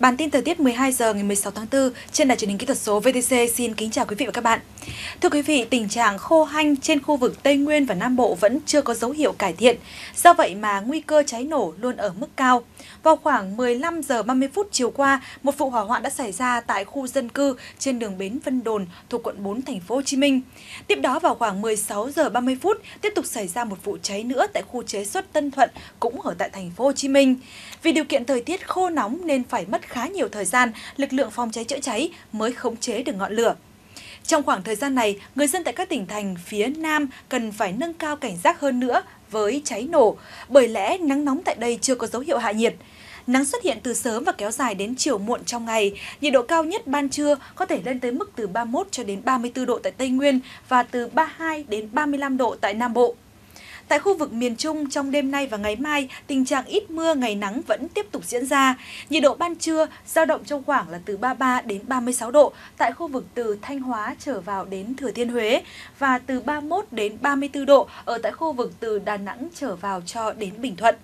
Bản tin thời tiết 12 giờ ngày 16 tháng 4 trên đài truyền hình kỹ thuật số VTC xin kính chào quý vị và các bạn. Thưa quý vị, tình trạng khô hanh trên khu vực Tây Nguyên và Nam Bộ vẫn chưa có dấu hiệu cải thiện. Do vậy mà nguy cơ cháy nổ luôn ở mức cao. Vào khoảng 15 giờ 30 phút chiều qua, một vụ hỏa hoạn đã xảy ra tại khu dân cư trên đường Bến Vân Đồn thuộc quận 4 thành phố Hồ Chí Minh. Tiếp đó vào khoảng 16 giờ 30 phút tiếp tục xảy ra một vụ cháy nữa tại khu chế xuất Tân Thuận cũng ở tại thành phố Hồ Chí Minh. Vì điều kiện thời tiết khô nóng nên phải mất khá nhiều thời gian, lực lượng phòng cháy chữa cháy mới khống chế được ngọn lửa. Trong khoảng thời gian này, người dân tại các tỉnh thành phía Nam cần phải nâng cao cảnh giác hơn nữa với cháy nổ, bởi lẽ nắng nóng tại đây chưa có dấu hiệu hạ nhiệt. Nắng xuất hiện từ sớm và kéo dài đến chiều muộn trong ngày. Nhiệt độ cao nhất ban trưa có thể lên tới mức từ 31 cho đến 34 độ tại Tây Nguyên và từ 32 đến 35 độ tại Nam Bộ. Tại khu vực miền Trung trong đêm nay và ngày mai, tình trạng ít mưa ngày nắng vẫn tiếp tục diễn ra. Nhiệt độ ban trưa dao động trong khoảng là từ 33 đến 36 độ tại khu vực từ Thanh Hóa trở vào đến Thừa Thiên Huế và từ 31 đến 34 độ ở tại khu vực từ Đà Nẵng trở vào cho đến Bình Thuận.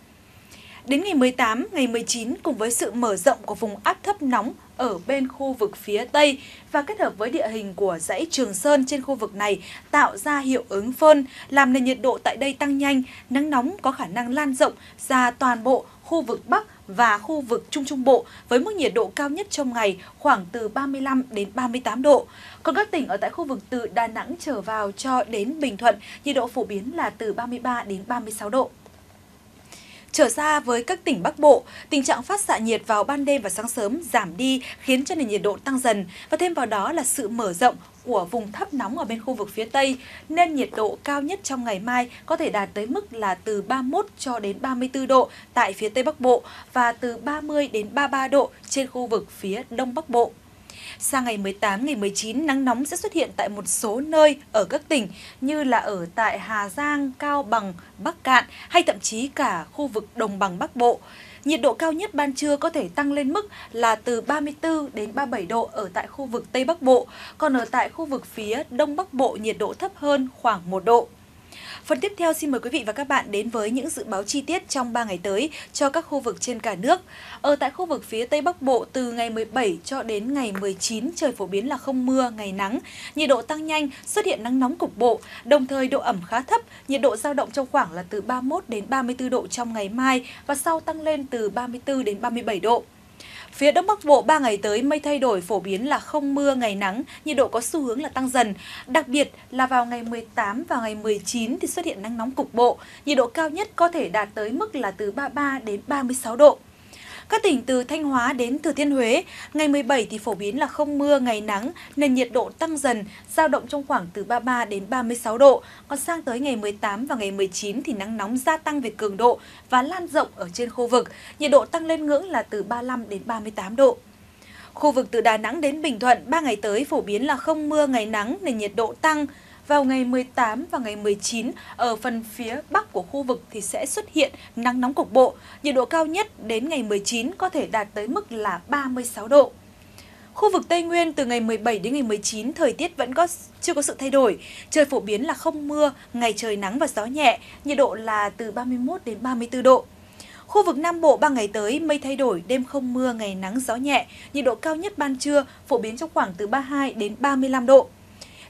Đến ngày 18, ngày 19 cùng với sự mở rộng của vùng áp thấp nóng ở bên khu vực phía Tây và kết hợp với địa hình của dãy Trường Sơn trên khu vực này tạo ra hiệu ứng phơn, làm nền nhiệt độ tại đây tăng nhanh, nắng nóng có khả năng lan rộng ra toàn bộ khu vực Bắc và khu vực Trung Trung Bộ với mức nhiệt độ cao nhất trong ngày khoảng từ 35 đến 38 độ. Còn các tỉnh ở tại khu vực từ Đà Nẵng trở vào cho đến Bình Thuận, nhiệt độ phổ biến là từ 33 đến 36 độ. Trở ra với các tỉnh Bắc Bộ, tình trạng phát xạ nhiệt vào ban đêm và sáng sớm giảm đi khiến cho nền nhiệt độ tăng dần và thêm vào đó là sự mở rộng của vùng thấp nóng ở bên khu vực phía Tây nên nhiệt độ cao nhất trong ngày mai có thể đạt tới mức là từ 31 cho đến 34 độ tại phía Tây Bắc Bộ và từ 30 đến 33 độ trên khu vực phía Đông Bắc Bộ. Sang ngày 18, ngày 19, nắng nóng sẽ xuất hiện tại một số nơi ở các tỉnh như là ở tại Hà Giang, Cao Bằng, Bắc Cạn hay thậm chí cả khu vực Đồng bằng Bắc Bộ. Nhiệt độ cao nhất ban trưa có thể tăng lên mức là từ 34 đến 37 độ ở tại khu vực Tây Bắc Bộ, còn ở tại khu vực phía Đông Bắc Bộ nhiệt độ thấp hơn khoảng 1 độ. Phần tiếp theo xin mời quý vị và các bạn đến với những dự báo chi tiết trong 3 ngày tới cho các khu vực trên cả nước. Ở tại khu vực phía Tây Bắc Bộ từ ngày 17 cho đến ngày 19 trời phổ biến là không mưa, ngày nắng, nhiệt độ tăng nhanh, xuất hiện nắng nóng cục bộ, đồng thời độ ẩm khá thấp, nhiệt độ dao động trong khoảng là từ 31 đến 34 độ trong ngày mai và sau tăng lên từ 34 đến 37 độ. Phía Đông Bắc Bộ 3 ngày tới mây thay đổi phổ biến là không mưa, ngày nắng, nhiệt độ có xu hướng là tăng dần. Đặc biệt là vào ngày 18 và ngày 19 thì xuất hiện nắng nóng cục bộ, nhiệt độ cao nhất có thể đạt tới mức là từ 33 đến 36 độ. Các tỉnh từ Thanh Hóa đến Thừa Thiên Huế, ngày 17 thì phổ biến là không mưa, ngày nắng, nên nhiệt độ tăng dần, dao động trong khoảng từ 33 đến 36 độ. Còn sang tới ngày 18 và ngày 19 thì nắng nóng gia tăng về cường độ và lan rộng ở trên khu vực. Nhiệt độ tăng lên ngưỡng là từ 35 đến 38 độ. Khu vực từ Đà Nẵng đến Bình Thuận 3 ngày tới phổ biến là không mưa, ngày nắng nên nhiệt độ tăng vào ngày 18 và ngày 19 ở phần phía bắc của khu vực thì sẽ xuất hiện nắng nóng cục bộ. Nhiệt độ cao nhất đến ngày 19 có thể đạt tới mức là 36 độ. Khu vực Tây Nguyên từ ngày 17 đến ngày 19 thời tiết vẫn có chưa có sự thay đổi. Trời phổ biến là không mưa, ngày trời nắng và gió nhẹ, nhiệt độ là từ 31 đến 34 độ. Khu vực Nam Bộ 3 ngày tới mây thay đổi, đêm không mưa, ngày nắng gió nhẹ, nhiệt độ cao nhất ban trưa phổ biến trong khoảng từ 32 đến 35 độ.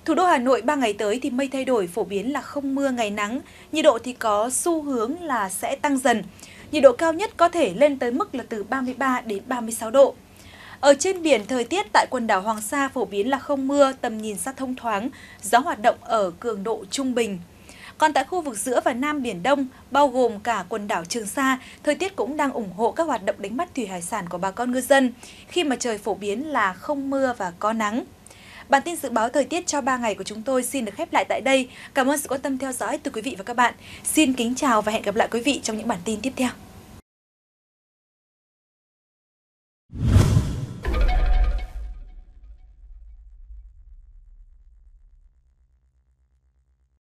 Thủ đô Hà Nội 3 ngày tới thì mây thay đổi, phổ biến là không mưa ngày nắng, nhiệt độ thì có xu hướng là sẽ tăng dần. Nhiệt độ cao nhất có thể lên tới mức là từ 33 đến 36 độ. Ở trên biển, thời tiết tại quần đảo Hoàng Sa phổ biến là không mưa, tầm nhìn xa thông thoáng, gió hoạt động ở cường độ trung bình. Còn tại khu vực giữa và Nam Biển Đông, bao gồm cả quần đảo Trường Sa, thời tiết cũng đang ủng hộ các hoạt động đánh bắt thủy hải sản của bà con ngư dân, khi mà trời phổ biến là không mưa và có nắng. Bản tin dự báo thời tiết cho 3 ngày của chúng tôi xin được khép lại tại đây. Cảm ơn sự quan tâm theo dõi từ quý vị và các bạn. Xin kính chào và hẹn gặp lại quý vị trong những bản tin tiếp theo.